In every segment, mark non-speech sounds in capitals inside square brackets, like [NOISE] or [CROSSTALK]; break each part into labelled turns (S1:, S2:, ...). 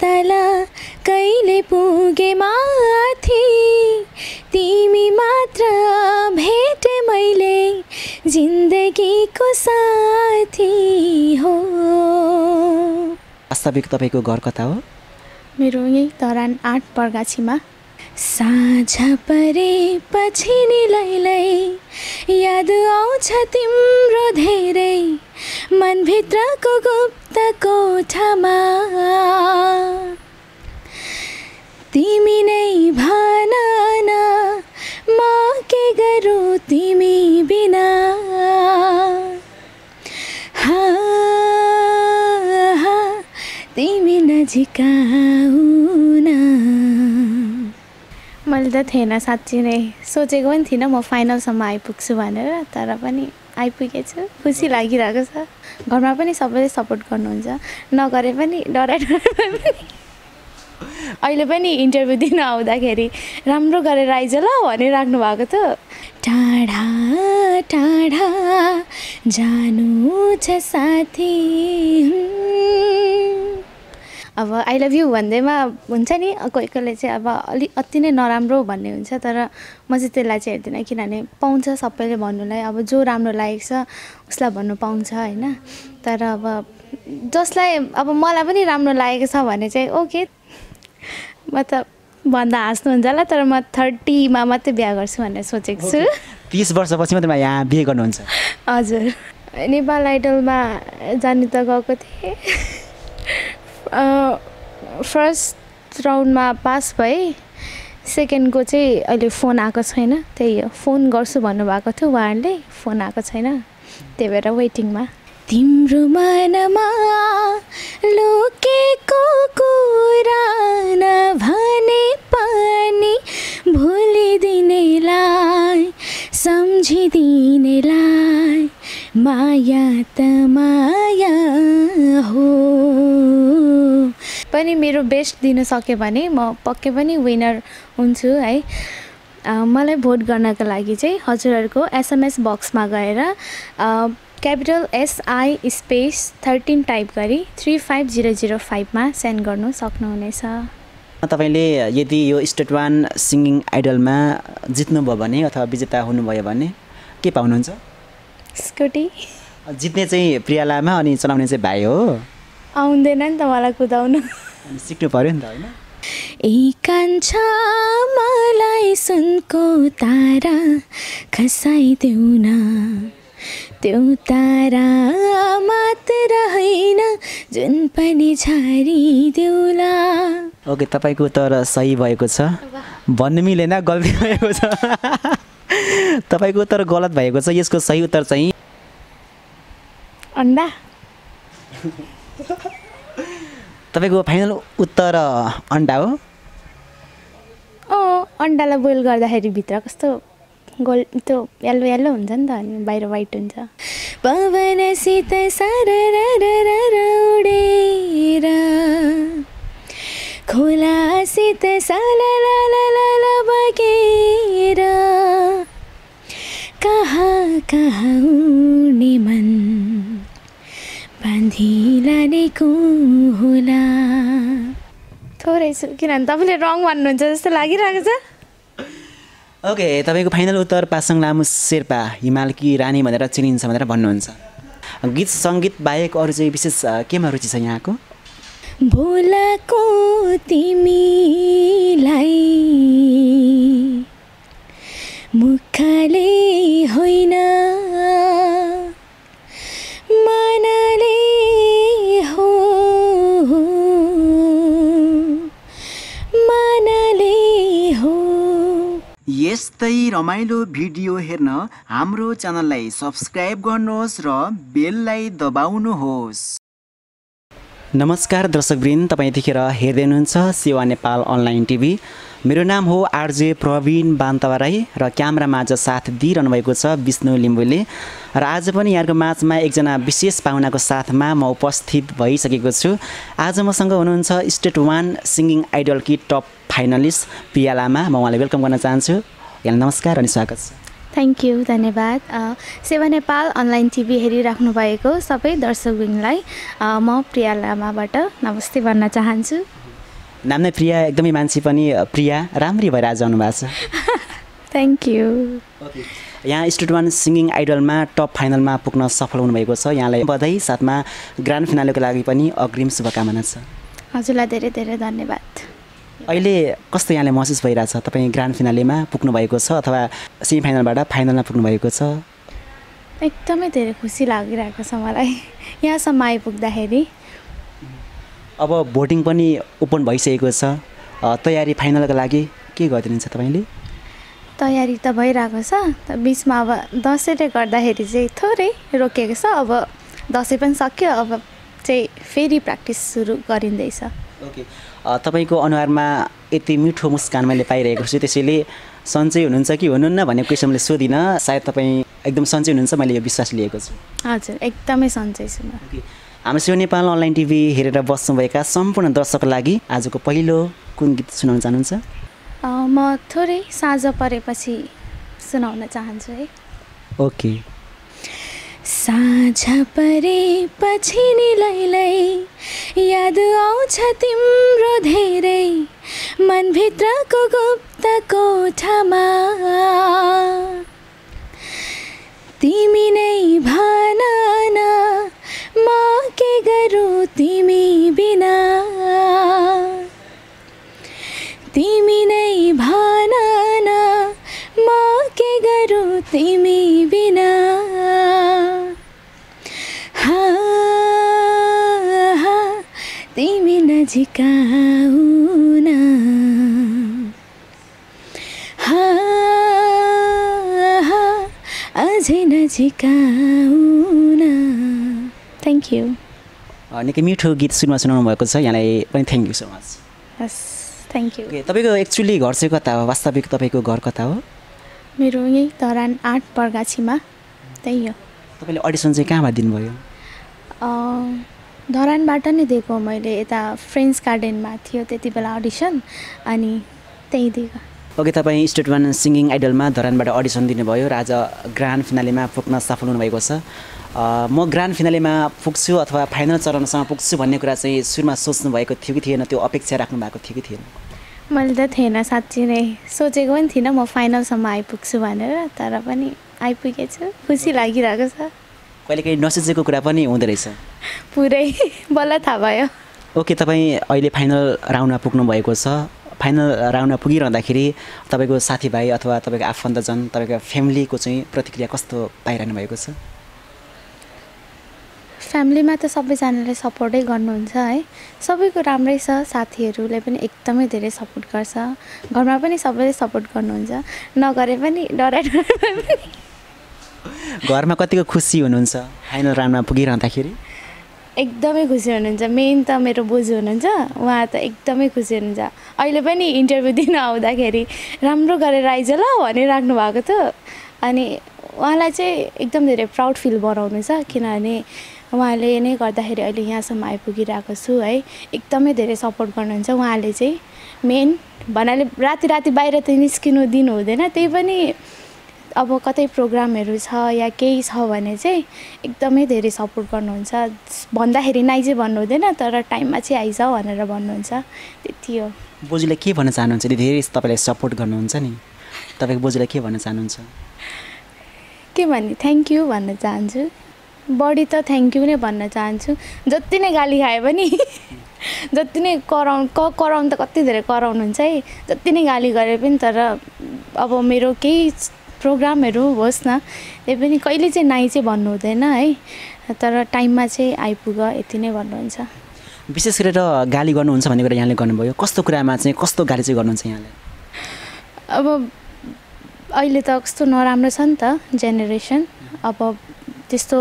S1: तल कहिले पुगे माथि? तिमी मात्र भेटे मैले जिन्दगीको साथी हो।
S2: वास्तविक तपाईँको घर कता हो?
S1: मेरो यही धरान आठ बर्गाछीमा। साँझ परेपछि नि लैलै याद आउँछ तिम्रो धेरै मनभित्रको गुप्त कोठामा तिमी नै भन म के गरौँ तिमी बिना। तिमी नजिक आउन मैले त थिएन साँच्ची नै। सोचेको पनि थिइनँ म फाइनलसम्म आइपुग्छु भनेर तर पनि आइपुगेछु। खुसी लागिरहेको छ। घरमा पनि सबैले सपोर्ट गर्नुहुन्छ। नगरे पनि डराइ डराइ अहिले पनि इन्टरभ्यू दिन आउँदाखेरि राम्रो गरेर आइज ल भनिराख्नु भएको थियो टाढा टाढा जानु छ साथी। अब आई लभ यु भन्दैमा हुन्छ नि कोही कोहीले चाहिँ अब अलिक अति नै नराम्रो भन्ने हुन्छ तर म चाहिँ त्यसलाई चाहिँ हेर्दिनँ किनभने पाउँछ सबैले भन्नुलाई। अब जो राम्रो लागेको छ उसलाई भन्नु पाउँछ होइन? तर अब जसलाई अब मलाई पनि राम्रो लागेको छ भने चाहिँ ओके। म त भन्दा हाँस्नुहुन्छ होला तर म थर्टीमा मात्रै बिहा गर्छु भनेर सोचेको छु।
S2: तिस वर्षपछि मात्रै यहाँ बिहे गर्नुहुन्छ?
S1: हजुर। नेपाल आइडलमा जानु त गएको थिएँ। फर्स्ट राउन्डमा पास भएँ सेकेन्डको चाहिँ अहिले फोन आएको छैन त्यही हो। फोन गर्छु भन्नुभएको थियो उहाँहरूले फोन आएको छैन। त्यही भएर वेटिङमा तिम्रो मनमा लुकेको कुरा नभने पनि भुलिदिनेलाई सम्झिदिनेलाई। माया त माया हो। पनि मेरो बेस्ट दिन सक्यो भने म पक्कै पनि विनर हुन्छु है। मलाई भोट गर्नको लागि चाहिँ हजुरहरूको एसएमएस बक्समा गएर capital SI space thirteen type गरी थ्री फाइभ जिरो जिरो फाइभमा सेन्ड गर्नु सक्नुहुनेछ।
S2: तपाईँले यदि यो स्टेट वान सिङ्गिङ आइडलमा जित्नुभयो भने अथवा विजेता हुनुभयो भने के पाउनुहुन्छ?
S1: स्कुटी।
S2: जित्ने चाहिँ प्रिया लामा अनि चलाउने चाहिँ भाइ हो।
S1: आउँदैन नि त मलाई कुदाउनु।
S2: अनि सिक्नु पऱ्यो नि त होइन।
S1: ए कान्छा मलाई सुनको तारा खसाइदेऊ न। त्यो तारा मात्र होइन जुन पनि छारिदेऊला
S2: ओके तपाईँको उत्तर सही भएको छ। भन्नु मिलेन गल्ती भएको छ। तपाईँको उत्तर गलत भएको छ। यसको सही उत्तर चाहिँ
S1: अन्डा।
S2: तपाईँको फाइनल उत्तर अन्डा हो।
S1: अँ अन्डालाई बोइल गर्दाखेरि भित्र कस्तो गोल त्यो येल्लो येल्लो हुन्छ नि त अनि बाहिर वाइट हुन्छ। पवनसित सर उडेर खोलासित कहाँ कहाँ उड्ने मन बाँधिलानेको होला थोरै छु किनभने तपाईँले रङ भन्नुहुन्छ जस्तो लागिरहेको छ।
S2: ओके तपाईँको फाइनल उत्तर पासाङ लामु शेर्पा हिमालकी रानी भनेर चिनिन्छ भनेर भन्नुहुन्छ। गीत सङ्गीत बाहेक अरू चाहिँ विशेष केमा रुचि छ यहाँको?
S1: बोलाको तिमीलाई मुखले होइन। मनले हो। मनले हो।
S2: यस्तै रमाइलो भिडियो हेर्न हाम्रो च्यानललाई सब्सक्राइब गर्नुहोस् र बेललाई दबाउनुहोस्। नमस्कार दर्शकवृन्द तपाईँ यतिखेर हेर्दै हुनुहुन्छ सेवा नेपाल अनलाइन टिभी। मेरो नाम हो आरजे प्रवीण बान्तवा राई र क्यामरामा आज साथ दिइरहनु भएको छ विष्णु लिम्बुले। र आज पनि यहाँको माझमा एकजना विशेष पाहुनाको साथमा म उपस्थित भइसकेको छु। आज मसँग हुनुहुन्छ स्टेट वान सिङ्गिङ आइडलकी टप फाइनलिस्ट प्रिया लामा। म उहाँलाई वेलकम गर्न चाहन्छु। यहाँलाई नमस्कार अनि स्वागत छ।
S1: थ्याङ्क यू धन्यवाद। सेवा नेपाल अनलाइन टिभी हेरिराख्नु भएको सबै दर्शकवृन्दलाई अ, म प्रिया लामाबाट नमस्ते भन्न चाहन्छु।
S2: नाम नै प्रिया एकदमै मान्छे पनि प्रिया राम्री भएर आज आउनुभएको छ।
S1: थ्याङ्क यू
S2: ओके यहाँ स्टेट वान सिङ्गिङ आइडलमा टप फाइनलमा पुग्न सफल हुनुभएको छ। यहाँलाई बधाई साथमा ग्रान्ड फिनालेको लागि पनि अग्रिम शुभकामना छ।
S1: हजुरलाई धेरै धेरै धन्यवाद।
S2: अहिले कस्तो यहाँले महसुस भइरहेछ? तपाईँ ग्रान्ड फिनालेमा पुग्नु भएको छ अथवा सेमी फाइनलबाट फाइनलमा पुग्नु भएको छ?
S1: एकदमै धेरै खुसी लागिरहेको छ मलाई। यहाँसम्म आइपुग्दाखेरि।
S2: अब भोटिङ पनि ओपन भइसकेको छ। तयारी फाइनलको लागि के गरिदिनुहुन्छ तपाईँले?
S1: तयारी त भइरहेको छ बिचमा अब दसैँले गर्दाखेरि चाहिँ थोरै रोकिएको छ अब दसैँ पनि सक्यो अब चाहिँ फेरि प्र्याक्टिस सुरु गरिँदैछ।
S2: ओके। तपाईँको अनुहारमा यति मिठो मुस्कान मैले पाइरहेको छु त्यसैले सन्चै हुनुहुन्छ कि हुनुहुन्न भन्ने क्वेसन मैले सोधिनँ सायद तपाईँ एकदम सन्चै हुनुहुन्छ मैले यो विश्वास लिएको छु।
S1: हजुर एकदमै सन्चै छु म।
S2: हाम्रो सियो नेपाल अनलाइन टिभी हेरेर बस्नुभएका सम्पूर्ण दर्शकको लागि आजको पहिलो कुन गीत सुनाउन चाहनुहुन्छ?
S1: म थोरै साँझ परेपछि सुनाउन चाहन्छु है।
S2: ओके।
S1: साँझ परेपछि नि लैलै याद आउँछ तिम्रो धेरै मनभित्रको गुप्त कोठामा तिमी नै भन म के गरौँ तिमी बिना तिमी नै भन म के गरौँ तिमी बिना हा, हा, तिमी नजिक अझै नजिक आउन थ्याङ्क यू
S2: निकै मिठो गीत सुनमा सुनाउनु भएको छ। यहाँलाई पनि थ्याङ्क यू सो मच
S1: हस् थ्याङ्क यू
S2: तपाईँको एक्चुली घर चाहिँ कता हो? वास्तविक तपाईँको घर कता हो?
S1: मेरो यही धरान आठ बर्गाछीमा। त्यही हो।
S2: तपाईँले अडिसन चाहिँ कहाँबाट दिनुभयो?
S1: धरानबाट नै दिएको मैले। यता फ्रेन्ड्स गार्डनमा थियो त्यति बेला अडिसन अनि त्यहीँ दिएको।
S2: ओके तपाईँ स्टेट वान सिङ्गिङ आइडलमा धरानबाट अडिसन दिनुभयो। र आज ग्रान्ड फिनालेमा पुग्न सफल हुनुभएको छ। म ग्रान्ड फिनालेमा पुग्छु अथवा फाइनल चरणसम्म पुग्छु भन्ने कुरा चाहिँ सुरुमा सोच्नु भएको थियो कि थिएन त्यो अपेक्षा राख्नु भएको थियो कि थिएन?
S1: मैले त थिएन साँच्ची नै। सोचेको पनि थिइनँ म फाइनलसम्म आइपुग्छु भनेर तर पनि आइपुगेछु खुसी लागिरहेको छ।
S2: कहिलेकाहीँ नसोचेको कुरा पनि हुँदो रहेछ।
S1: पुरै बल्ल थाहा भयो।
S2: ओके तपाईँ अहिले फाइनल राउन्डमा पुग्नु भएको छ। फाइनल राउन्डमा पुगिरहँदाखेरि तपाईँको साथीभाइ अथवा तपाईँको आफन्तजन तपाईँको फ्यामिलीको चाहिँ प्रतिक्रिया कस्तो पाइरहनु भएको छ?
S1: फ्यामिलीमा त सबैजनाले सपोर्टै गर्नुहुन्छ है। सबैको राम्रै छ साथीहरूले पनि एकदमै धेरै सपोर्ट गर्छ। घरमा पनि सबैले सपोर्ट गर्नुहुन्छ। नगरे पनि डराइ
S2: घरमा कतिको खुसी हुनुहुन्छ? फाइनल राउन्डमा पुगिरहँदाखेरि?
S1: एकदमै खुसी हुनुहुन्छ। मेन त मेरो बोजू हुनुहुन्छ। उहाँ त एकदमै खुसी हुनुहुन्छ। अहिले पनि इन्टरभ्यू दिन आउँदाखेरि राम्रो गरेर आइज ल भनिराख्नु भएको थियो। अनि उहाँलाई चाहिँ एकदम धेरै प्राउड फिल बनाउनु छ। किनभने उहाँले नै गर्दाखेरि अहिले यहाँसम्म आइपुगिरहेको छु है। एकदमै धेरै सपोर्ट गर्नुहुन्छ उहाँले चाहिँ। मेन भन्नाले राति राति बाहिर त निस्किनु दिनु हुँदैन त्यही पनि अब कतै प्रोग्रामहरू छ या केही छ भने चाहिँ एकदमै धेरै सपोर्ट गर्नुहुन्छ। भन्दाखेरि नाइ चाहिँ भन्नु हुँदैन तर टाइममा चाहिँ आइज भनेर भन्नुहुन्छ। त्यति हो।
S2: बोजूले के भन्न चाहनुहुन्छ? यदि धेरै तपाईँलाई सपोर्ट गर्नुहुन्छ नि तपाईँको बोजूलाई के भन्न चाहनुहुन्छ?
S1: के भन्ने? थ्याङ्क यू भन्न चाहन्छु। बढी त थ्याङ्क यू नै भन्न चाहन्छु। जति नै गाली खाए पनि जति नै कराउ क कराउनु त कति धेरै कराउनुहुन्छ है। जति नै गाली गरे पनि तर अब मेरो केही प्रोग्रामहरू होस् न त्यही पनि कहिले चाहिँ नाइ चाहिँ भन्नु हुँदैन है। तर टाइममा चाहिँ आइपुग यति नै भन्नुहुन्छ।
S2: विशेष गरेर गाली गर्नुहुन्छ भन्ने कुरा यहाँले गर्नुभयो। कस्तो कुरामा चाहिँ कस्तो गाली चाहिँ गर्नुहुन्छ यहाँले?
S1: अब अहिले त कस्तो नराम्रो छ नि त जेनेरेसन अब त्यस्तो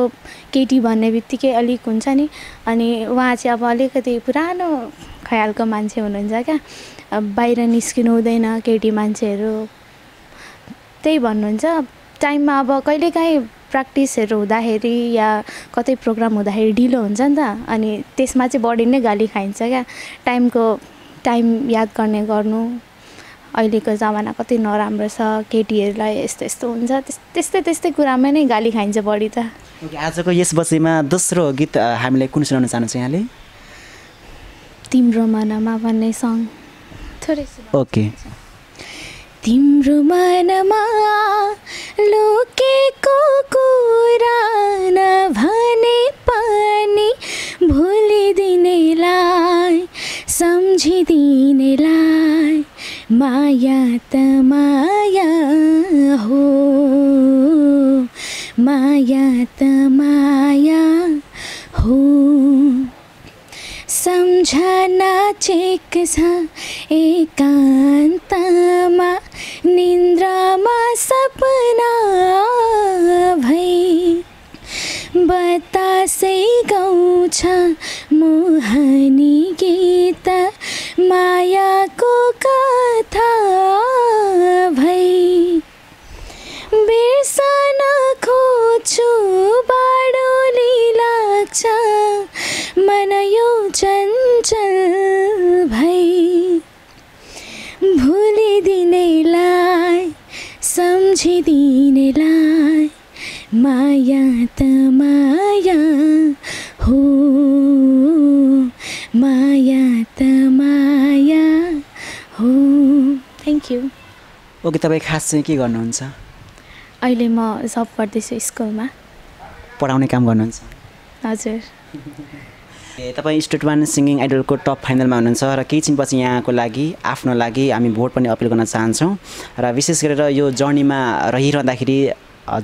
S1: केटी भन्ने बित्तिकै अलिक हुन्छ नि। अनि उहाँ चाहिँ अब अलिकति पुरानो ख्यालको मान्छे हुनुहुन्छ क्या। बाहिर निस्किनु हुँदैन केटी मान्छेहरू। त्यही भन्नुहुन्छ। टाइममा अब कहिलेकाहीँ प्र्याक्टिसहरू हुँदाखेरि या कतै प्रोग्राम हुँदाखेरि ढिलो हुन्छ नि त। अनि त्यसमा चाहिँ बढी नै गाली खाइन्छ क्या। टाइमको टाइम याद गर्ने गर्नु। अहिलेको जमाना कति नराम्रो छ केटीहरूलाई यस्तो यस्तो हुन्छ त्यस- त्यस्तै त्यस्तै कुरामा नै गाली खाइन्छ बढी त।
S2: आजको यस बसेमा दोस्रो गीत हामीलाई कुन सुनाउन चाहनुहुन्छ यहाँले?
S1: तिम्रो मनमा भन्ने सङ थोरै
S2: ओके।
S1: तिम्रो मनमा लोकेको कुरा नभने पनि भुलिदिनेलाई सम्झिदिनेलाई। माया त माया हो। माया त माया हो। सम्झना चेक छ एकान्तमा निन्द्रामा सपना भई। बतासै गाउँछ मोहनी लाग्छ मन यो चञ्चल भई। भुलिदिनेलाई सम्झिदिनेलाई माया त माया हो। माया त माया हो। थ्याङ्क यू
S2: ओके तपाईँ खास चाहिँ के गर्नुहुन्छ?
S1: अहिले म जब गर्दैछु स्कुलमा।
S2: पढाउने काम गर्नुहुन्छ।
S1: हजुर।
S2: ए तपाईँ स्टेट वान सिङ्गिङ आइडलको टप फाइनलमा हुनुहुन्छ र केही छिनपछि यहाँको लागि आफ्नो लागि हामी भोट पनि अपिल गर्न चाहन्छौँ र विशेष गरेर यो जर्नीमा रहिरहँदाखेरि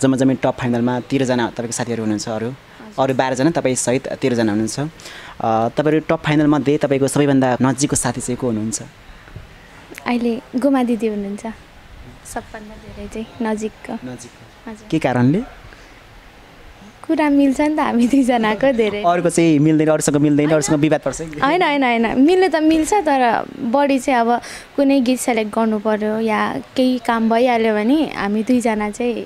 S2: जम्मा जम्मी टप फाइनलमा तेह्रजना तपाईँको साथीहरू हुनुहुन्छ अरू अरू बाह्रजना तपाईँ सहित तेह्रजना हुनुहुन्छ। तपाईँहरू टप फाइनलमध्ये तपाईँको सबैभन्दा नजिकको साथी चाहिँ को हुनुहुन्छ?
S1: अहिले गुमा दिदी हुनुहुन्छ। सबभन्दा धेरै चाहिँ नजिकको।
S2: नजिक के कारणले?
S1: कुरा मिल्छ नि त हामी दुईजनाको धेरै।
S2: अरूको चाहिँ मिल्दैन अरूसँग मिल्दैन अरूसँग विवाद पर्छ
S1: होइन होइन होइन। मिल्नु त मिल्छ तर बढी चाहिँ अब कुनै गीत सेलेक्ट गर्नु पऱ्यो या केही काम भइहाल्यो भने हामी दुईजना चाहिँ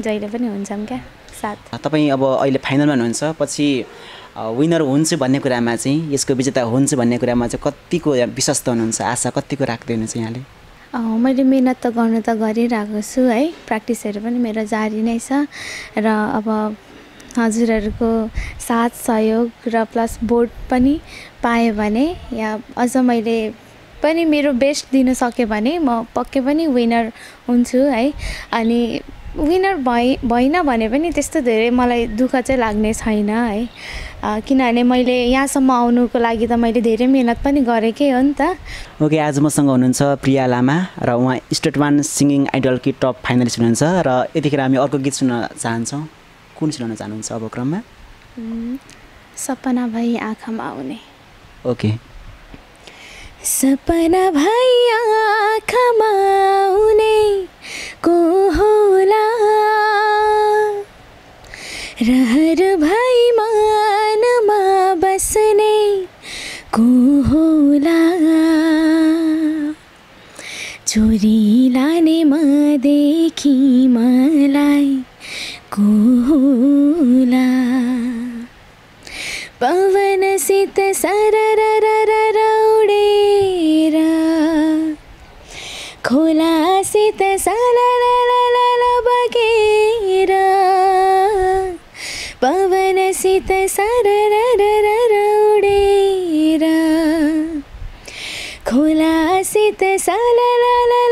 S1: जहिले पनि हुन्छौँ क्या साथ।
S2: तपाईँ अब अहिले फाइनलमा हुनुहुन्छ पछि विनर हुन्छु भन्ने कुरामा चाहिँ यसको विजेता हुन्छु भन्ने कुरामा चाहिँ कतिको विश्वस्त हुनुहुन्छ? आशा कतिको राख्दै हुनुहुन्छ यहाँले?
S1: मैले मिहिनेत त गर्नु त गरिरहेको छु है। प्र्याक्टिसहरू पनि मेरो जारी नै छ। र अब हजुरहरूको साथ सहयोग र प्लस बोर्ड पनि पाएँ भने या अझ मैले पनि मेरो बेस्ट दिन सकेँ भने म पक्कै पनि विनर हुन्छु है। अनि विनर भइ भइनँ भने पनि त्यस्तो धेरै मलाई दुःख चाहिँ लाग्ने छैन है। किनभने मैले यहाँसम्म आउनुको लागि त मैले धेरै मिहिनेत पनि गरेकै हो नि त।
S2: ओके आज मसँग हुनुहुन्छ प्रिया लामा र उहाँ स्टेट वान सिङ्गिङ आइडलकी टप फाइनलिस्ट हुनुहुन्छ र यतिखेर हामी अर्को गीत सुन्न चाहन्छौँ। कुन सुनाउन चाहनुहुन्छ अब क्रममा?
S1: सपना भई आँखामा आउने।
S2: ओके।
S1: सपना भई आँखामा आउने को होला रहर भई मानमा बस्ने को होला चोरी लाने मदेखि मलाई। गीत सरररररौडेरा खुलासित सररररबगेरा पवनसित सरररररौडेरा खुलासित सररररबगेरा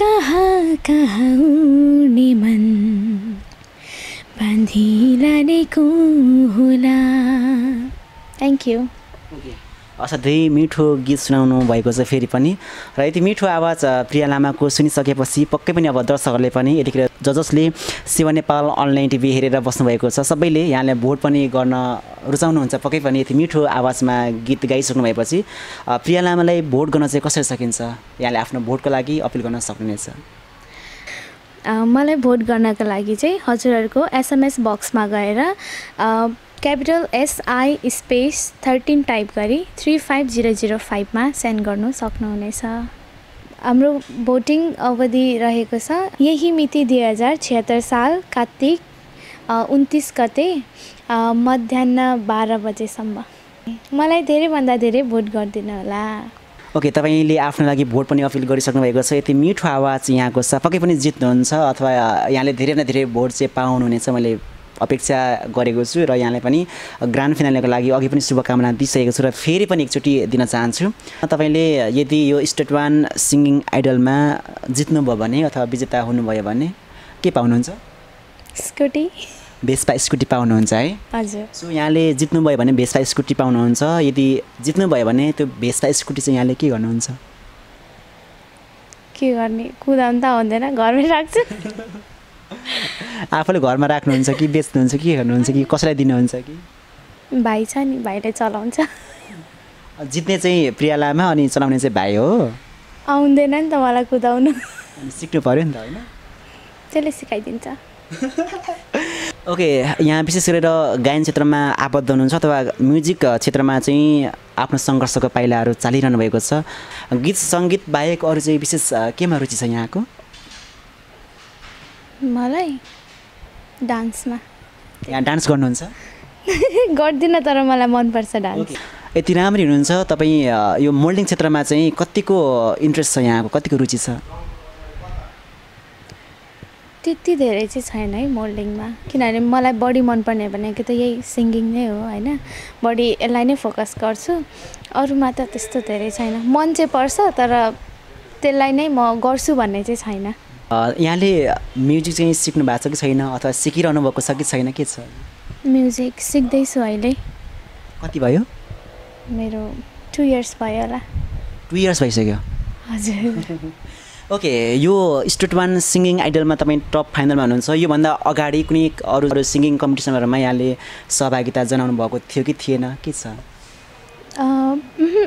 S1: कहा कहा निमन् बाँधिलानेको होला थ्याङ्क यू
S2: असाध्यै मिठो गीत सुनाउनु भएको छ फेरि पनि। र यति मिठो आवाज प्रिया लामाको सुनिसकेपछि पक्कै पनि अब दर्शकहरूले पनि यतिखेर ज जसले सेवा नेपाल अनलाइन टिभी हेरेर बस्नुभएको छ। सबैले यहाँले भोट पनि गर्न रुचाउनुहुन्छ। पक्कै पनि यति मिठो आवाजमा गीत गाइसक्नु भएपछि प्रिया लामालाई भोट गर्न चाहिँ कसरी सकिन्छ? यहाँले आफ्नो भोटको लागि अपिल गर्न सक्नुहुनेछ।
S1: मलाई भोट गर्नको लागि चाहिँ हजुरहरूको एसएमएस बक्समा गएर capital SI space thirteen type गरी थ्री फाइभ जिरो जिरो फाइभमा सेन्ड गर्नु सक्नुहुनेछ। हाम्रो भोटिङ अवधि रहेको छ। यही मिति दुई हजार छिहत्तर साल कार्तिक उन्तिस गते मध्याह बाह्र बजेसम्म। मलाई धेरैभन्दा धेरै भोट गरिदिनु होला
S2: ओके तपाईँले आफ्नो लागि भोट पनि अपिल गरिसक्नु भएको छ। यति मिठो आवाज यहाँको छ। पक्कै पनि जित्नुहुन्छ अथवा यहाँले धेरैभन्दा धेरै भोट चाहिँ पाउनुहुनेछ मैले अपेक्षा गरेको छु र यहाँलाई पनि ग्रान्ड फिनालेको लागि अघि पनि शुभकामना दिइसकेको छु र फेरि पनि एकचोटि दिन चाहन्छु। तपाईँले यदि यो स्टेट वान सिङ्गिङ आइडलमा जित्नुभयो भने अथवा विजेता हुनुभयो भने के पाउनुहुन्छ?
S1: स्कुटी।
S2: भेस्पा स्कुटी पाउनुहुन्छ है?
S1: हजुर।
S2: सो यहाँले जित्नुभयो भने भेस्पा स्कुटी पाउनुहुन्छ यदि जित्नुभयो भने त्यो भेस्पा स्कुटी चाहिँ यहाँले के गर्नुहुन्छ?
S1: के गर्ने? कुदाउनु त आउँदैन घरमै राख्छु।
S2: आफूले घरमा राख्नुहुन्छ कि बेच्नुहुन्छ के गर्नुहुन्छ कि कसैलाई दिनुहुन्छ कि?
S1: भाइ छ नि भाइले चलाउँछ।
S2: जित्ने चाहिँ प्रिया लामा अनि चलाउने चाहिँ भाइ हो।
S1: आउँदैन नि त मलाई कुदाउनु।
S2: सिक्नु पऱ्यो नि त होइन।
S1: त्यसले सिकाइदिन्छ। [LAUGHS]
S2: ओके यहाँ विशेष गरेर गायन क्षेत्रमा आबद्ध हुनुहुन्छ अथवा म्युजिक क्षेत्रमा चाहिँ आफ्नो सङ्घर्षको पाइलाहरू चालिरहनु भएको छ। गीत सङ्गीत बाहेक अरू चाहिँ विशेष केमा रुचि छ यहाँको?
S1: मलाई डान्समा।
S2: यहाँ डान्स गर्नुहुन्छ? [LAUGHS]
S1: गर्दिनँ तर मलाई मनपर्छ डान्स।
S2: यति राम्ररी हुनुहुन्छ तपाईँ यो मोल्डिङ क्षेत्रमा चाहिँ कतिको इन्ट्रेस्ट छ यहाँको? कतिको रुचि छ?
S1: त्यति धेरै चाहिँ छैन है मोल्डिङमा। किनभने मलाई बढी मनपर्ने भनेको त यही सिङ्गिङ नै हो होइन? बढी यसलाई नै फोकस गर्छु। अरूमा त त्यस्तो धेरै छैन। मन चाहिँ पर्छ तर त्यसलाई नै म गर्छु भन्ने चाहिँ छैन।
S2: यहाँले म्युजिक चाहिँ सिक्नु भएको छ कि छैन? अथवा सिकिरहनु भएको छ कि छैन? के छ?
S1: म्युजिक सिक्दैछु अहिले।
S2: कति भयो?
S1: मेरो टु इयर्स भयो होला।
S2: टु इयर्स भइसक्यो।
S1: हजुर। [LAUGHS]
S2: ओके यो स्टेट वान सिङ्गिङ आइडलमा तपाईँ टप फाइनलमा हुनुहुन्छ। योभन्दा अगाडि कुनै अरू अरू सिङ्गिङ कम्पिटिसनहरूमा यहाँले सहभागिता जनाउनु भएको थियो कि थिएन? के छ?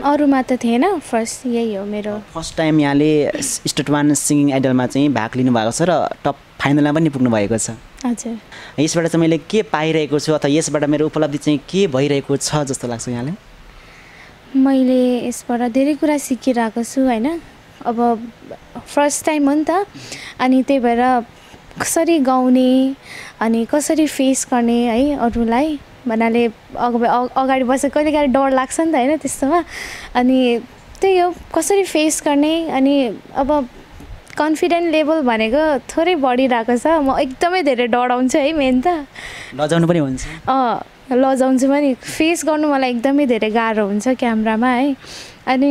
S1: अरूमा त थिएन। फर्स्ट यही हो मेरो।
S2: फर्स्ट टाइम यहाँले स्टेट वान सिङ्गिङ आइडलमा चाहिँ भाग लिनुभएको छ र टप फाइनलमा पनि पुग्नु भएको छ।
S1: हजुर।
S2: यसबाट चाहिँ मैले के पाइरहेको छु अथवा यसबाट मेरो उपलब्धि चाहिँ के भइरहेको छ जस्तो लाग्छ यहाँलाई?
S1: मैले यसबाट धेरै कुरा सिकिरहेको छु होइन? अब फर्स्ट टाइम हो नि त। अनि त्यही भएर कसरी गाउने अनि कसरी फेस गर्ने है अरूलाई भन्नाले अगाडि बसेको कहिले काहीँ डर लाग्छ नि त होइन त्यस्तोमा। अनि त्यही हो कसरी फेस गर्ने अनि अब कन्फिडेन्ट लेभल भनेको थोरै बढिरहेको छ। म एकदमै धेरै डराउँछु है मेन त।
S2: लजाउनु पनि हुन्छ।
S1: अँ लजाउँछु पनि। फेस गर्नु मलाई एकदमै धेरै गाह्रो हुन्छ क्यामरामा है। अनि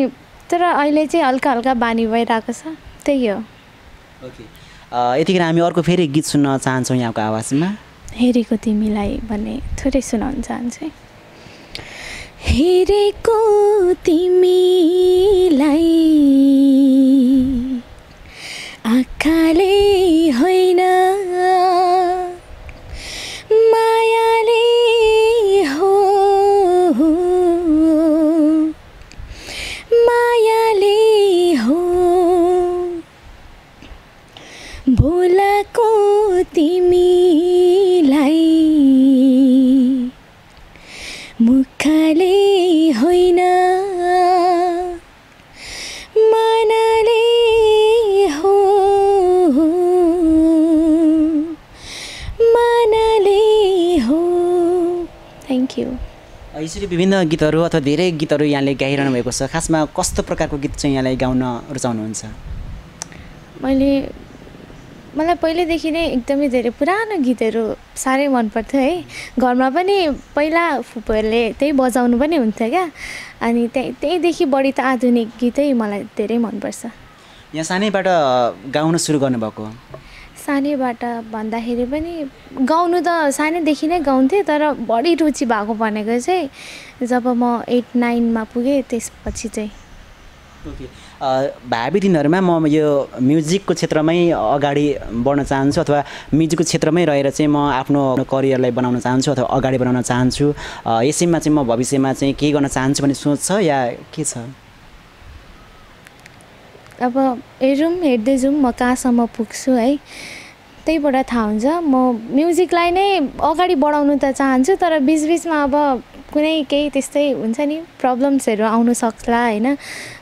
S1: तर अहिले चाहिँ हल्का हल्का बानी भइरहेको छ। त्यही हो।
S2: ओके। यतिखेर हामी अर्को फेरि गीत सुन्न चाहन्छौँ यहाँको आवाजमा।
S1: हेरेको तिमीलाई भन्ने थोरै सुनाउन चाहन्छु। हेरेको तिमीलाई आँखाले
S2: विभिन्न गीतहरू अथवा धेरै गीतहरू यहाँले गाइरहनु भएको छ। खासमा कस्तो प्रकारको गीत चाहिँ यहाँलाई गाउन रुचाउनुहुन्छ?
S1: मैले मलाई पहिल्यैदेखि नै एकदमै धेरै पुरानो गीतहरू साह्रै मनपर्थ्यो है। घरमा पनि पहिला फुपूहरूले त्यही बजाउनु पनि हुन्थ्यो क्या। अनि त्यही त्यहीँदेखि बढी त आधुनिक गीतै मलाई धेरै मनपर्छ।
S2: यहाँ सानैबाट गाउन सुरु गर्नुभएको।
S1: सानैबाट भन्दाखेरि पनि गाउनु त सानैदेखि नै गाउँथेँ तर बढी रुचि भएको भनेको चाहिँ जब म एट नाइनमा पुगेँ त्यसपछि चाहिँ।
S2: भावी दिनहरूमा म यो म्युजिकको क्षेत्रमै अगाडि बढ्न चाहन्छु अथवा म्युजिकको क्षेत्रमै रहेर चाहिँ म आफ्नो करियरलाई बनाउन चाहन्छु अथवा अगाडि बढाउन चाहन्छु। यसैमा चाहिँ म भविष्यमा चाहिँ केही गर्न चाहन्छु भन्ने सोच छ या के छ?
S1: अब हेरौँ हेर्दै जाउँ म कहाँसम्म पुग्छु है। त्यहीबाट थाहा हुन्छ म म्युजिकलाई नै अगाडि बढाउनु त चाहन्छु तर बिचबिचमा अब कुनै केही त्यस्तै हुन्छ नि प्रब्लम्सहरू आउनु सक्ला होइन।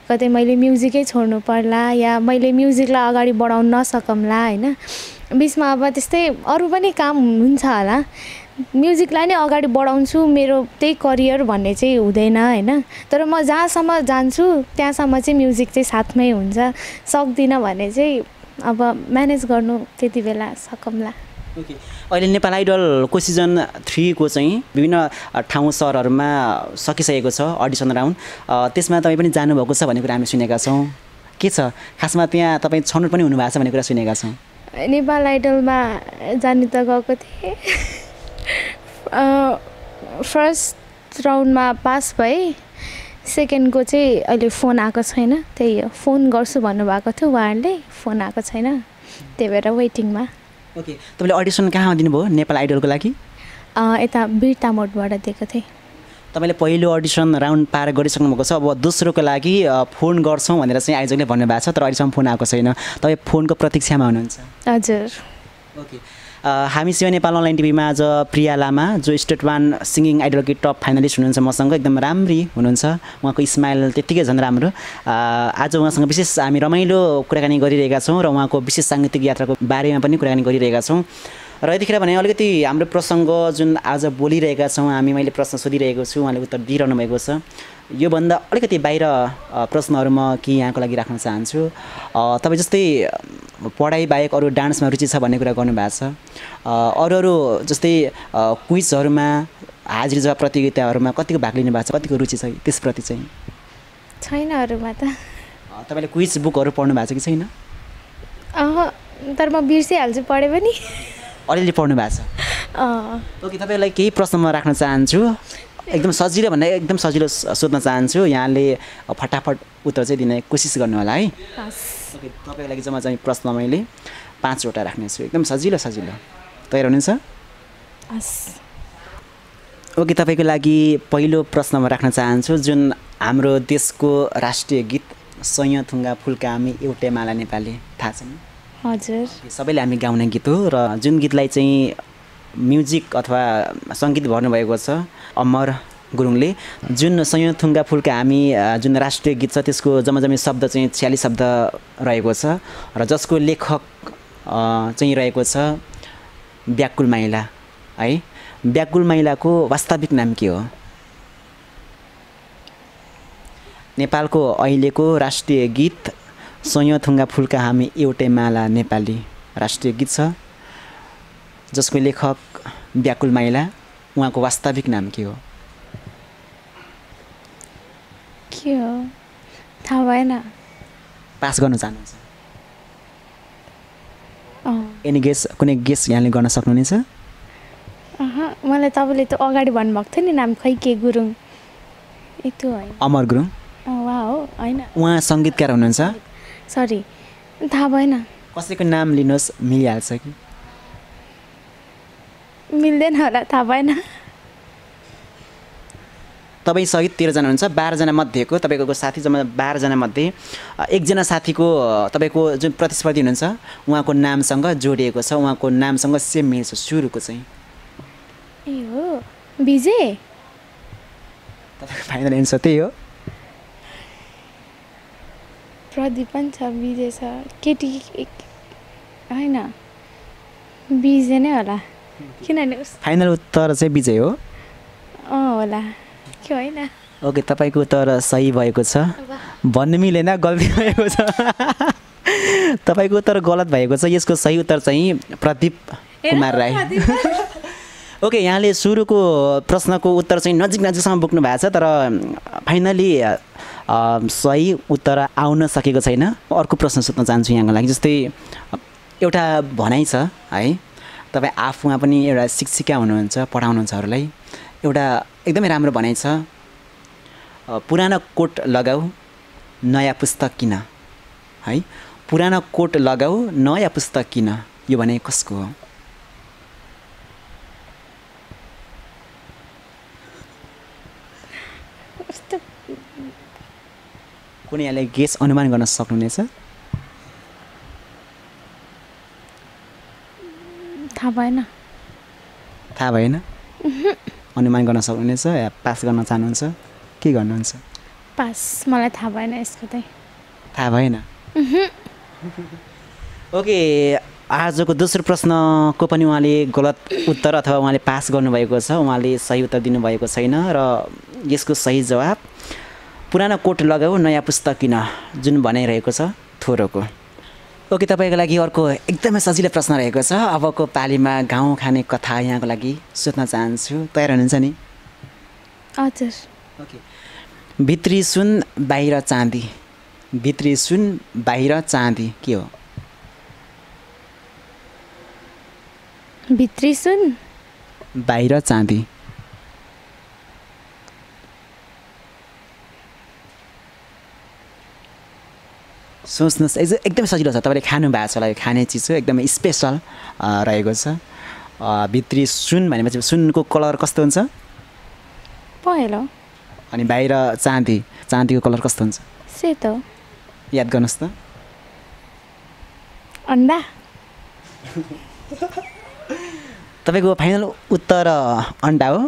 S1: कतै मैले म्युजिकै छोड्नु पर्ला या मैले म्युजिकलाई अगाडि बढाउन नसकौँला होइन। बिचमा अब त्यस्तै अरू पनि काम हुन्छ होला। म्युजिकलाई नै अगाडि बढाउँछु मेरो त्यही करियर भन्ने चाहिँ हुँदैन होइन? तर म जहाँसम्म जान्छु त्यहाँसम्म चाहिँ म्युजिक चाहिँ साथमै हुन्छ। सक्दिनँ भने चाहिँ अब म्यानेज गर्नु त्यति बेला सकौँला
S2: ओके। अहिले नेपाल आइडलको सिजन थ्रीको चाहिँ विभिन्न ठाउँ सहरहरूमा सकिसकेको छ अडिसन राउन्ड। त्यसमा तपाईँ पनि जानुभएको छ भन्ने कुरा हामी सुनेका छौँ। के छ? खासमा त्यहाँ तपाईँ छनौट पनि हुनुभएको छ भन्ने कुरा सुनेका छौँ।
S1: नेपाल आइडलमा जाने त गएको थिएँ। फर्स्ट राउन्डमा पास भएँ सेकेन्डको चाहिँ अहिले फोन आएको छैन त्यही हो। फोन गर्छु भन्नुभएको थियो उहाँहरूले फोन आएको छैन। त्यही भएर वेटिङमा
S2: ओके तपाईँले अडिसन कहाँमा दिनुभयो? नेपाल आइडलको लागि?
S1: यता बिर्ता मोडबाट दिएको थिएँ।
S2: तपाईँले पहिलो अडिसन राउन्ड पार गरिसक्नु भएको छ अब दोस्रोको लागि फोन गर्छौँ भनेर चाहिँ आयोजकले भन्नुभएको छ तर अहिलेसम्म फोन आएको छैन। तपाईँ फोनको प्रतीक्षामा हुनुहुन्छ?
S1: हजुर।
S2: ओके हामी सिवा नेपाल अनलाइन टिभीमा आज प्रिया लामा जो स्टेट वान सिङ्गिङ आइडलकी टप फाइनलिस्ट हुनुहुन्छ मसँग एकदम राम्री हुनुहुन्छ। उहाँको स्माइल त्यत्तिकै झन् राम्रो। आज उहाँसँग विशेष हामी रमाइलो कुराकानी गरिरहेका छौँ र उहाँको विशेष साङ्गीतिक यात्राको बारेमा पनि कुराकानी गरिरहेका छौँ। र यतिखेर भने अलिकति हाम्रो प्रसङ्ग जुन आज बोलिरहेका छौँ हामी मैले प्रश्न सोधिरहेको छु उहाँले उत्तर दिइरहनु भएको छ। योभन्दा अलिकति बाहिर प्रश्नहरू म के यहाँको लागि राख्न चाहन्छु। तपाईँ जस्तै पढाइ बाहेक अरू डान्समा रुचि छ भन्ने कुरा गर्नुभएको छ। अरू अरू जस्तै क्विजहरूमा हाजिर जवाब प्रतियोगिताहरूमा कतिको भाग लिनु भएको छ कतिको रुचि छ त्यसप्रति चाहिँ?
S1: छैन अरूमा त।
S2: तपाईँले क्विज बुकहरू पढ्नु भएको छ कि छैन?
S1: तर म बिर्सिहाल्छु पढेँ पनि।
S2: अलिअलि पढ्नु भएको छ। ओके तपाईँलाई केही प्रश्न म राख्न चाहन्छु? एकदम सजिलो भन्दा एकदम सजिलो सोध्न चाहन्छु। यहाँले फटाफट उत्तर चाहिँ दिने कोसिस गर्नु होला है ओके तपाईँको लागि जम्मा चाहिँ प्रश्न मैले पाँचवटा राख्नेछु एकदम सजिलो सजिलो। तयार हुनुहुन्छ?
S1: हस्।
S2: ओके तपाईँको लागि पहिलो प्रश्न म राख्न चाहन्छु। जुन हाम्रो देशको राष्ट्रिय गीत सय थुङ्गा फुलका हामी एउटै माला नेपाली थाहा छ नि?
S1: हजुर।
S2: सबैले हामी गाउने गीत हो र जुन गीतलाई चाहिँ म्युजिक अथवा सङ्गीत भर्नुभएको छ अमर गुरुङले जुन सय थुङ्गा फुलका हामी जुन राष्ट्रिय गीत छ त्यसको जम्मा शब्द चाहिँ छ्यालिस शब्द रहेको छ र जसको लेखक चाहिँ रहेको छ व्याकुल माइला। है व्याकुल माइलाको वास्तविक नाम के हो? नेपालको अहिलेको राष्ट्रिय गीत थुङ्गा फुलका हामी एउटै माला नेपाली राष्ट्रिय गीत छ जसको लेखक व्याकुल माइला उहाँको वास्तविक नाम के हो?
S1: के हो? थाहा भएन।
S2: पास गर्न चाहनुहुन्छ? एनी गेस कुनै गेस यहाँले गर्न सक्नुहुनेछ?
S1: अहँ, मलाई तपाईँले त अगाडि भन्नुभएको थियो नि नाम खै के गुरुङ?
S2: अमर गुरुङ?
S1: हो होइन।
S2: उहाँ सङ्गीतकार हुनुहुन्छ?
S1: सरी थाहा भएन।
S2: कसैको नाम लिनुहोस् मिलिहाल्छ कि?
S1: मिल्दैन होला थाहा भएन।
S2: तपाईँ सहित तेह्रजना हुनुहुन्छ बाह्रजना मध्येको तपाईँको साथी जम्मा बाह्रजना मध्ये। एकजना साथीको तपाईँको जुन प्रतिस्पर्धी हुनुहुन्छ उहाँको नामसँग जोडिएको छ उहाँको नामसँग सेम मिल्छ सुरुको चाहिँ।
S1: ए हो? विजय?
S2: तपाईँको फाइनल एन्सर त्यही हो।
S1: प्रदीप पनि छ विजय छ केटी होइन विजय नै होला। किनभने उस
S2: फाइनल उत्तर चाहिँ विजय हो।
S1: अँ होला। के होइन?
S2: ओके तपाईँको उत्तर सही भएको छ। भन्नु मिलेन गल्ती भएको छ। [LAUGHS] तपाईँको उत्तर गलत भएको छ। यसको सही उत्तर चाहिँ प्रदीप कुमार राई। ओके यहाँले सुरुको प्रश्नको उत्तर चाहिँ नजिक नजिकसम्म बोक्नु भएको छ तर फाइनली सही उत्तर आउन सकेको छैन। अर्को प्रश्न सोध्न चाहन्छु यहाँको लागि जस्तै एउटा भनाइ छ है। तपाईँ आफूमा पनि एउटा शिक्षिका हुनुहुन्छ पढाउनुहुन्छ अरूलाई। एउटा एकदमै राम्रो भनाइ छ पुरानो कोट लगाऊ नयाँ पुस्तक किन? है। पुरानो कोट लगाऊ नयाँ पुस्तक किन? यो भने कसको हो
S1: कस्तो
S2: कुनै यहाँले गेस अनुमान गर्न सक्नुहुनेछ?
S1: थाहा भएन।
S2: थाहा भएन? अनुमान गर्न सक्नुहुनेछ या पास गर्न चाहनुहुन्छ? के गर्नुहुन्छ?
S1: पास। मलाई थाहा भएन यसको चाहिँ।
S2: थाहा भएन? ओके आजको दोस्रो प्रश्नको पनि उहाँले गलत उत्तर अथवा उहाँले पास गर्नुभएको छ। उहाँले सही उत्तर दिनुभएको छैन र यसको सही जवाब पुरानो कोट लगाऊ नयाँ पुस्तक किन? जुन भनाइरहेको छ थोरोको। ओके तपाईँको लागि अर्को एकदमै सजिलो प्रश्न रहेको छ। अबको पालीमा गाउँ खाने कथा यहाँको लागि सोध्न चाहन्छु। तयार हुनुहुन्छ नि?
S1: हजुर।
S2: ओके। भित्री सुन बाहिर चाँदी। भित्री सुन बाहिर चाँदी। के हो?
S1: भित्री सुन?
S2: बाहिर चाँदी। सोच्नुहोस्। एकदम एकदमै सजिलो छ। तपाईँले खानु भएको छ होला। यो खाने चिज हो। एकदमै स्पेसल रहेको छ। भित्री सुन भनेपछि सुनको कलर कस्तो हुन्छ?
S1: पहेँलो।
S2: अनि बाहिर चाँदी। चाँदीको कलर कस्तो हुन्छ?
S1: सेतो।
S2: याद गर्नुहोस् त।
S1: अन्डा।
S2: तपाईँको फाइनल उत्तर अन्डा हो।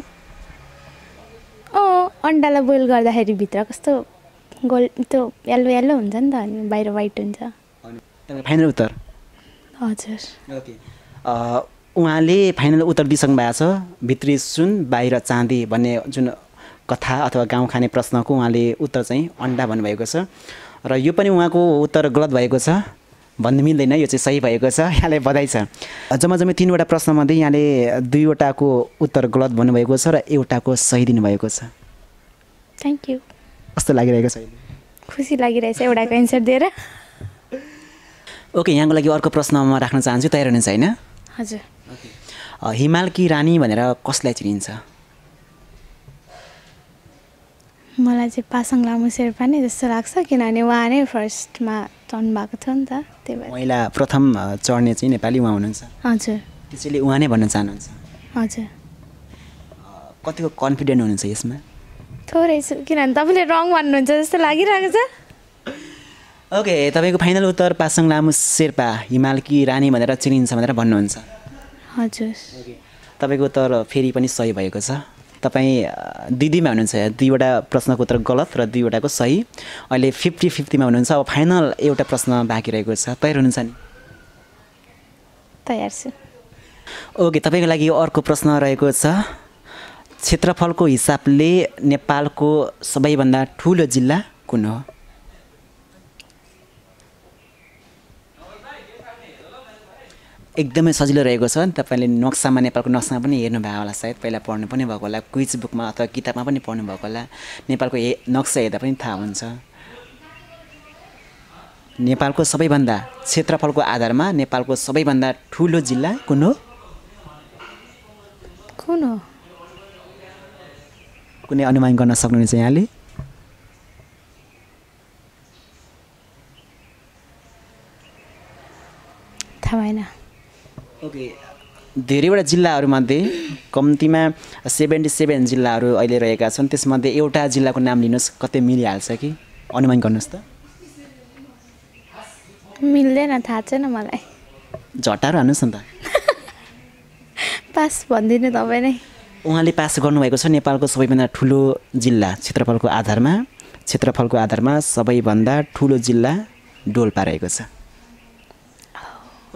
S1: अँ अन्डालाई बोइल गर्दाखेरि भित्र कस्तो गोल्ड त्यो येल्लो येल्लो हुन्छ नि त अनि बाहिर वाइट हुन्छ।
S2: फाइनल उत्तर?
S1: हजुर।
S2: ओके उहाँले फाइनल उत्तर दिइसक्नु भएको छ भित्री सुन बाहिर चाँदी भन्ने जुन कथा अथवा गाउँ खाने प्रश्नको उहाँले उत्तर चाहिँ अन्डा भन्नुभएको छ। र यो पनि उहाँको उत्तर गलत भएको छ भन्नु मिल्दैन यो चाहिँ सही भएको छ [LAUGHS] यहाँलाई बधाई छ। जम्मा जम्मै तिनवटा प्रश्नमध्ये यहाँले दुईवटाको उत्तर गलत भन्नुभएको छ र एउटाको सही दिनुभएको छ।
S1: थ्याङ्क यू
S2: कस्तो लागिरहेको छ
S1: खुसी लागिरहेछ एउटाको एन्सर दिएर
S2: ओके यहाँको लागि अर्को प्रश्न म राख्न चाहन्छु तयार हुनुहुन्छ होइन?
S1: हजुर।
S2: अ, हिमालकी रानी भनेर कसलाई चिनिन्छ?
S1: मलाई चाहिँ पासाङ लामो शेर्पा नै जस्तो लाग्छ किनभने उहाँ नै फर्स्टमा चढ्नु भएको थियो नि त त्यही भएर।
S2: महिला प्रथम चढ्ने चाहिँ नेपाली उहाँ हुनुहुन्छ।
S1: हजुर।
S2: त्यसैले उहाँ नै भन्न चाहनुहुन्छ।
S1: हजुर।
S2: कतिको कन्फिडेन्ट हुनुहुन्छ यसमा?
S1: थोरै छु। किनभने तपाईँले रङ भन्नुहुन्छ जस्तो लागिरहेको छ।
S2: ओके तपाईँको फाइनल उत्तर पासाङ लामु शेर्पा हिमालकी रानी भनेर चिनिन्छ भनेर भन्नुहुन्छ।
S1: हजुर।
S2: तपाईँको उत्तर फेरि पनि सही भएको छ। तपाईँ दुईमा हुनुहुन्छ दुईवटा प्रश्नको उत्तर गलत र दुईवटाको सही। अहिले फिफ्टी फिफ्टीमा हुनुहुन्छ। अब फाइनल एउटा प्रश्न बाँकी रहेको छ। तयार हुनुहुन्छ नि?
S1: तयार छु।
S2: ओके तपाईँको लागि अर्को प्रश्न रहेको छ। क्षेत्रफलको हिसाबले नेपालको सबैभन्दा ठुलो जिल्ला कुन हो? एकदमै सजिलो रहेको छ तपाईँले नक्सामा नेपालको नक्सामा पनि हेर्नुभयो होला सायद पहिला पढ्नु पनि भएको होला क्विज बुकमा अथवा किताबमा पनि पढ्नु भएको होला नेपालको हे नक्सा हेर्दा पनि थाहा हुन्छ। नेपालको सबैभन्दा क्षेत्रफलको आधारमा नेपालको सबैभन्दा ठुलो जिल्ला कुन हो?
S1: कुन हो?
S2: कुनै अनुमान गर्न सक्नुहुनेछ यहाँले?
S1: थाहा भएन।
S2: ओके। धेरैवटा जिल्लाहरूमध्ये कम्तीमा सेभेन्टी सेभेन जिल्लाहरू अहिले रहेका छन्। त्यसमध्ये एउटा जिल्लाको नाम लिनुहोस् कतै मिलिहाल्छ कि? अनुमान गर्नुहोस् त।
S1: मिल्दैन थाहा छैन मलाई।
S2: झट्टारो हान्नुहोस् न त। [LAUGHS]
S1: पास भनिदिनु तपाईँ नै।
S2: उहाँले पास गर्नुभएको छ नेपालको सबैभन्दा ठुलो जिल्ला क्षेत्रफलको आधारमा। क्षेत्रफलको आधारमा सबैभन्दा ठुलो जिल्ला डोल्पा रहेको छ।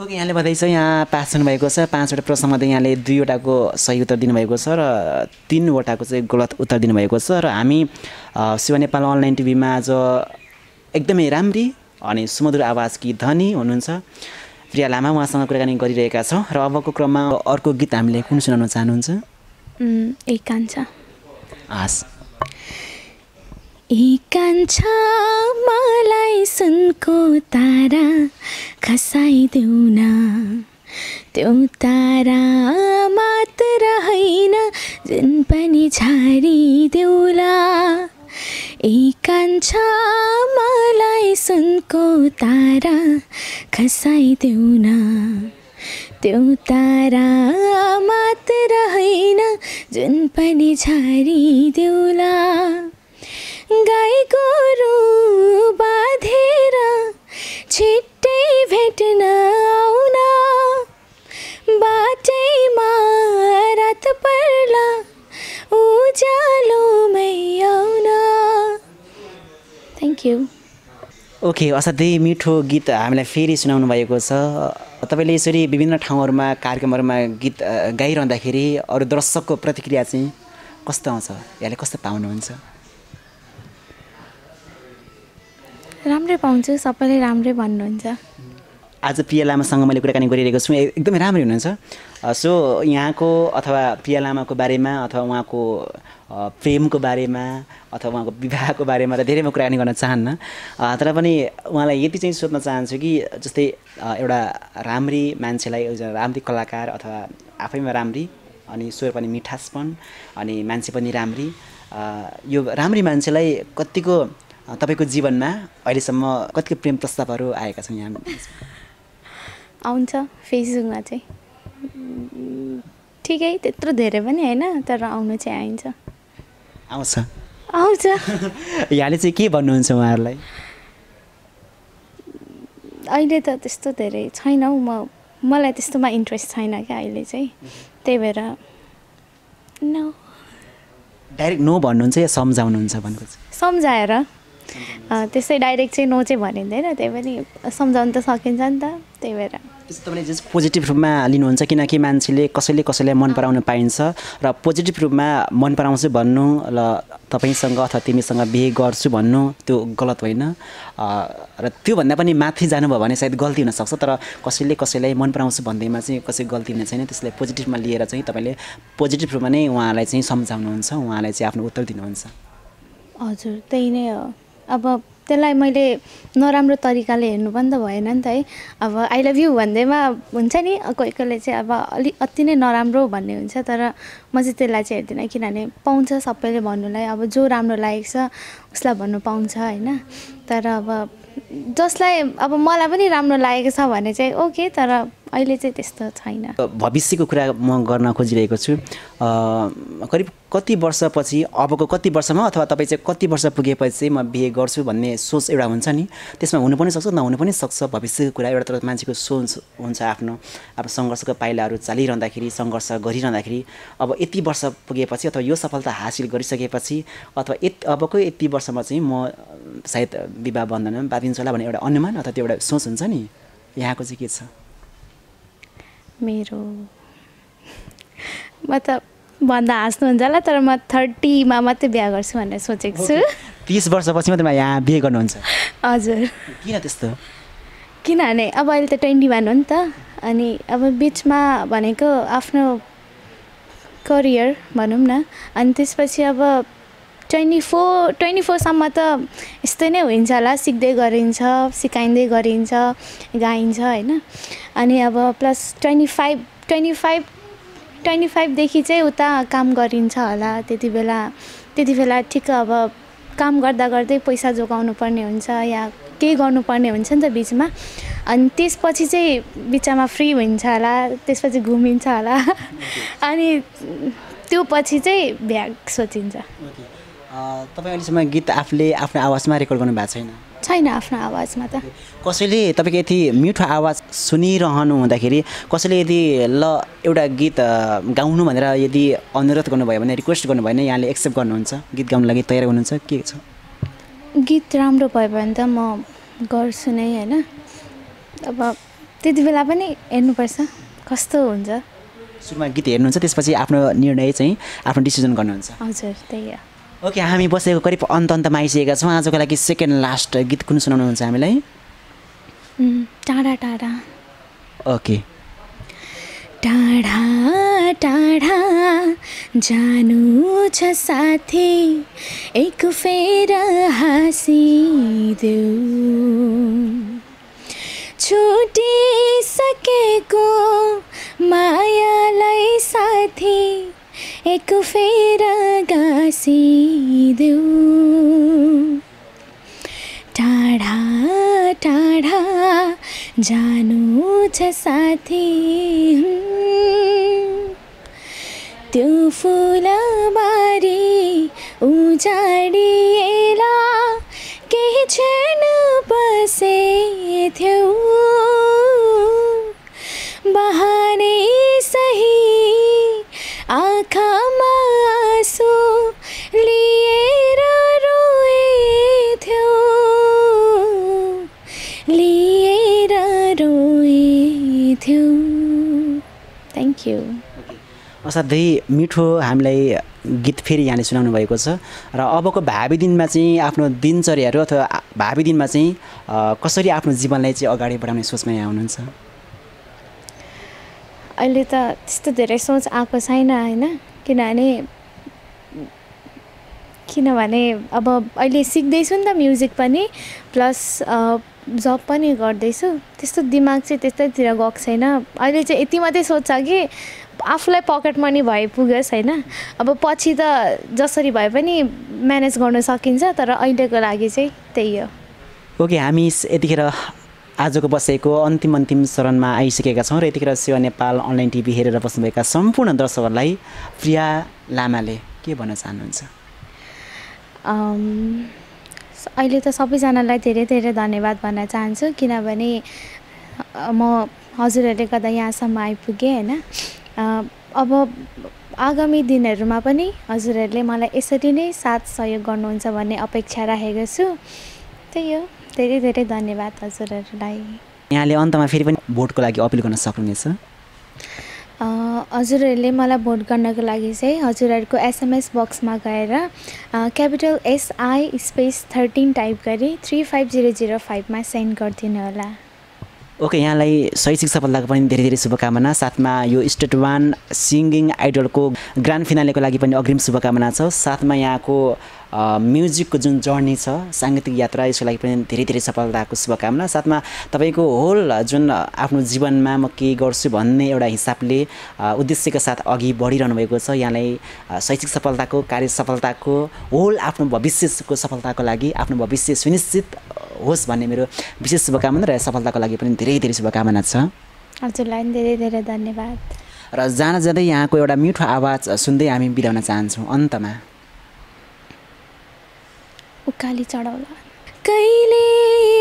S2: ओके यहाँले बधाई छ यहाँ पास हुनुभएको छ पाँचवटा प्रश्नमध्ये यहाँले दुईवटाको सही उत्तर दिनुभएको छ र तिनवटाको चाहिँ गलत उत्तर दिनुभएको छ र हामी शिव नेपाल अनलाइन टिभीमा आज एकदमै राम्री अनि सुमधुर आवाजकी धनी हुनुहुन्छ। प्रिया लामा उहाँसँग कुराकानी गरिरहेका छौँ र अबको क्रममा अर्को गीत हामीले कुन सुनाउन चाहनुहुन्छ?
S1: एक कान्छा
S2: हस्
S1: एक कान्छा मलाई सुनको तारा खसाइदेऊ न त्यो तारा मात्र होइन जुन पनि झारिदेऊला एक कान्छा मलाई सुनको तारा खसाइदेऊ न त्यो तारा मात्र होइन जुन पनि झारिदेऊला गाई गोरु बाँधेर छिट्टै भेट्न आउन। बाटैमा रात पर्ला उज्यालोमै आउन थ्याङ्क यू
S2: ओके असाध्यै मिठो गीत हामीलाई फेरि सुनाउनु भएको छ। तपाईँले यसरी विभिन्न ठाउँहरूमा कार्यक्रमहरूमा गीत गाइरहँदाखेरि अरू दर्शकको प्रतिक्रिया चाहिँ कस्तो आउँछ? यहाँले कस्तो पाउनुहुन्छ?
S1: राम्रै पाउँछु सबैले राम्रै भन्नुहुन्छ।
S2: आज प्रिया लामासँग मैले कुराकानी गरिरहेको छु। एकदमै राम्रै हुनुहुन्छ। सो यहाँको अथवा प्रिया लामाको बारेमा अथवा उहाँको प्रेमको बारेमा अथवा उहाँको विवाहको बारेमा त धेरै म कुराकानी गर्न चाहन्न। तर पनि उहाँलाई यति चाहिँ सोध्न चाहन्छु कि जस्तै एउटा राम्री मान्छेलाई एउटा राम्री कलाकार अथवा आफैमा राम्री अनि स्वर पनि मिठासपन अनि मान्छे पनि राम्री। यो राम्री मान्छेलाई कतिको तपाईँको जीवनमा अहिलेसम्म कतिको प्रेम प्रस्तावहरू आएका छन् यहाँ?
S1: आउँछ फेसबुकमा चाहिँ। ठिकै त्यत्रो धेरै पनि होइन तर आउनु चाहिँ आइन्छ।
S2: आउँछ।
S1: आउँछ। [LAUGHS]
S2: यहाँले चाहिँ के भन्नुहुन्छ उहाँहरूलाई?
S1: अहिले त त्यस्तो धेरै छैन हौ म मलाई त्यस्तोमा इन्ट्रेस्ट छैन क्या अहिले चाहिँ। त्यही भएर न
S2: डाइरेक्ट नो भन्नुहुन्छ या सम्झाउनुहुन्छ भनेको
S1: सम्झाएर। अँ, त्यसै डाइरेक्ट चाहिँ नो चाहिँ भनिँदैन त्यही पनि सम्झाउनु त सकिन्छ नि त त्यही भएर।
S2: त्यस्तो तपाईँले जस्ट पोजिटिभ रूपमा लिनुहुन्छ किनकि मान्छेले कसैले कसैलाई मन पराउन पाइन्छ र पोजिटिभ रूपमा मन पराउँछु भन्नु ल तपाईँसँग अथवा तिमीसँग बिहे गर्छु भन्नु त्यो गलत होइन। र त्योभन्दा पनि माथि जानुभयो भने सायद गल्ती हुनसक्छ तर कसैले कसैलाई मन पराउँछु भन्दैमा चाहिँ कसै गल्ती हुने छैन। त्यसलाई पोजिटिभमा लिएर चाहिँ तपाईँले पोजिटिभ रूपमा नै उहाँलाई चाहिँ सम्झाउनुहुन्छ उहाँलाई चाहिँ आफ्नो उत्तर दिनुहुन्छ।
S1: हजुर त्यही नै हो। अब त्यसलाई मैले नराम्रो तरिकाले हेर्नु पनि त भएन नि त है। अब आई लभ यु भन्दैमा हुन्छ नि कोही कोहीले चाहिँ अब अलिक अति नै नराम्रो भन्ने हुन्छ तर म चाहिँ त्यसलाई चाहिँ हेर्दिनँ किनभने पाउँछ सबैले भन्नुलाई। अब जो राम्रो लागेको छ उसलाई भन्नु पाउँछ होइन। तर अब जसलाई अब मलाई पनि राम्रो लागेको छ भने चाहिँ ओके तर अहिले चाहिँ त्यस्तो छैन।
S2: भविष्यको कुरा म गर्न खोजिरहेको छु करिब कति वर्षपछि अबको कति वर्षमा अथवा तपाईँ चाहिँ कति वर्ष पुगेपछि चाहिँ म बिहे गर्छु भन्ने सोच एउटा हुन्छ नि त्यसमा हुनु पनि सक्छ नहुनु पनि सक्छ भविष्यको कुरा एउटा तर मान्छेको सोच हुन्छ आफ्नो। आफ्नो सङ्घर्षको पाइलाहरू चालिरहँदाखेरि सङ्घर्ष गरिरहँदाखेरि अब यति वर्ष पुगेपछि अथवा यो सफलता हासिल गरिसकेपछि अथवा यत अबको यति वर्षमा चाहिँ म सायद विवाह बन्धनमा बाँधिन्छु होला भन्ने एउटा अनुमान अथवा त्यो एउटा सोच हुन्छ नि यहाँको चाहिँ के छ?
S1: मेरो म त भन्दा हाँस्नुहुन्छ होला तर म थर्टीमा मात्रै बिहा गर्छु भनेर सोचेको छु।
S2: तिस वर्षपछि मात्रै यहाँ बिहे गर्नुहुन्छ?
S1: हजुर।
S2: किन त्यस्तो?
S1: किनभने अब अहिले त ट्वेन्टी वान हो नि त अनि अब बिचमा भनेको आफ्नो करियर भनौँ न अनि त्यसपछि अब ट्वेन्टी फोर ट्वेन्टी फोरसम्म त यस्तै नै हुन्छ होला। सिक्दै गरिन्छ सिकाइँदै गरिन्छ गाइन्छ होइन? अनि अब plus twenty five twenty five twenty फाइभदेखि चाहिँ उता काम गरिन्छ होला। त्यति बेला त्यति बेला ठिक्क अब काम गर्दा गर्दै पैसा जोगाउनु पर्ने हुन्छ या केही गर्नुपर्ने हुन्छ नि त बिचमा। अनि त्यसपछि चाहिँ बिचमा फ्री हुन्छ होला त्यसपछि घुमिन्छ होला। [LAUGHS] अनि त्यो पछि चाहिँ बिहा सोचिन्छ।
S2: तपाईँ अहिलेसम्म गीत आफूले आफ्नो आवाजमा रेकर्ड गर्नु भएको छैन?
S1: छैन आफ्नो आवाजमा त।
S2: कसैले तपाईँको यति मिठो आवाज सुनिरहनु हुँदाखेरि कसैले यदि ल एउटा गीत गाउनु भनेर यदि अनुरोध गर्नुभयो भने रिक्वेस्ट गर्नुभयो भने यहाँले एक्सेप्ट गर्नुहुन्छ? गीत गाउनु लागि तयार हुनुहुन्छ? के छ?
S1: गीत राम्रो भयो भने त म गर्छु नै होइन? अब त्यति बेला पनि हेर्नुपर्छ कस्तो हुन्छ।
S2: सुरुमा गीत हेर्नुहुन्छ त्यसपछि आफ्नो निर्णय चाहिँ आफ्नो डिसिजन गर्नुहुन्छ।
S1: हजुर त्यही हो।
S2: ओके हामी बसेको करिब अन्त अन्तमा आइसकेका छौँ। आजको लागि सेकेन्ड लास्ट गीत कुन सुनाउनुहुन्छ हामीलाई?
S1: टाढा टाढा।
S2: ओके।
S1: टाढा टाढा जानु छ साथी एक फेर हाँसिदेऊ छुटिसकेको मायालाई साथी एक फेर गाँसिदेऊ टाढा टाढा जानु छ साथी त्यो फुलबारी उजाडिएला केही क्षण बसेथ्यौ। बहाने
S2: असाध्यै मिठो हामीलाई गीत फेरि यहाँले सुनाउनु भएको छ। र अबको भावी दिनमा चाहिँ आफ्नो दिनचर्याहरू अथवा भावी दिनमा चाहिँ कसरी आफ्नो जीवनलाई चाहिँ अगाडि बढाउने सोचमा यहाँ हुनुहुन्छ
S1: अहिले त त्यस्तो धेरै सोच आएको छैन होइन। किनभने किनभने अब अहिले सिक्दैछु नि त म्युजिक पनि प्लस जब पनि गर्दैछु। त्यस्तो दिमाग चाहिँ त्यस्तैतिर गएको छैन। अहिले चाहिँ यति मात्रै सोध्छ कि आफूलाई पकेट मनी भए पुगोस् होइन? अब पछि त जसरी भए पनि म्यानेज गर्न सकिन्छ तर अहिलेको लागि चाहिँ त्यही हो।
S2: ओके हामी यतिखेर आजको बसेको अन्तिम अन्तिम चरणमा आइसकेका छौँ र यतिखेर सेवा नेपाल अनलाइन टिभी हेरेर बस्नुभएका सम्पूर्ण दर्शकहरूलाई प्रिया लामाले के भन्न चाहनुहुन्छ?
S1: अहिले त सबैजनालाई धेरै धेरै धन्यवाद भन्न चाहन्छु किनभने म हजुरहरूले गर्दा यहाँसम्म आइपुगेँ होइन? अब आगामी दिनहरूमा पनि हजुरहरूले मलाई यसरी नै साथ सहयोग गर्नुहुन्छ भन्ने अपेक्षा राखेको छु। त्यही हो। धेरै धेरै धन्यवाद हजुरहरूलाई।
S2: यहाँले अन्तमा फेरि पनि भोटको लागि अपिल गर्न सक्नुहुनेछ?
S1: हजुरहरूले मलाई भोट गर्नको लागि चाहिँ हजुरहरूको एसएमएस बक्समा गएर capital SI space thirteen type गरी थ्री फाइभ जिरो जिरो फाइभमा सेन्ड गरिदिनु होला।
S2: ओके यहाँलाई शैक्षिक सफलताको पनि धेरै धेरै शुभकामना। साथमा यो स्टेट वान सिङ्गिङ आइडलको ग्रान्ड फिनालेको लागि पनि अग्रिम शुभकामना छ। साथमा यहाँको म्युजिकको जुन जर्नी छ साङ्गीतिक यात्रा यसको लागि पनि धेरै धेरै सफलताको शुभकामना। साथमा तपाईँको होल जुन आफ्नो जीवनमा म के गर्छु भन्ने एउटा हिसाबले उद्देश्यका साथ अघि बढिरहनु भएको छ। यहाँलाई शैक्षिक सफलताको कार्य सफलताको होल आफ्नो भविष्यको सफलताको लागि आफ्नो भविष्य सुनिश्चित होस् भन्ने मेरो विशेष शुभकामना र सफलताको लागि पनि धेरै धेरै शुभकामना छ।
S1: हजुरलाई पनि धेरै धेरै धन्यवाद।
S2: र जान जाँदै यहाँको एउटा मिठो आवाज सुन्दै हामी बिताउन चाहन्छौँ अन्तमा।
S1: उकाली चढाउला। कहिले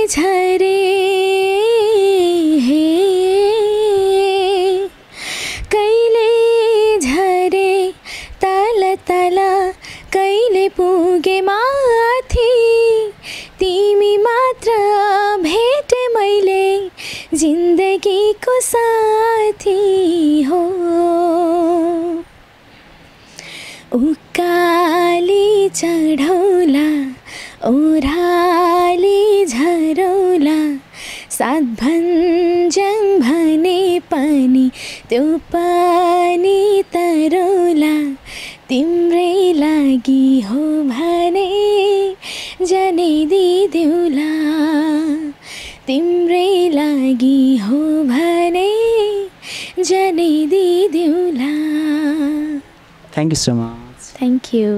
S1: झरे साथी हो। उकाली चढौला ओह्राली झरौला सात भन्ज्याङ भने पनि त्यो पनि तरौला। तिम्रै लागि हो भने जनै दिदेऊला तिम्रै लागि हो भने जनै दिदेऊला
S2: thank you so much
S1: thank you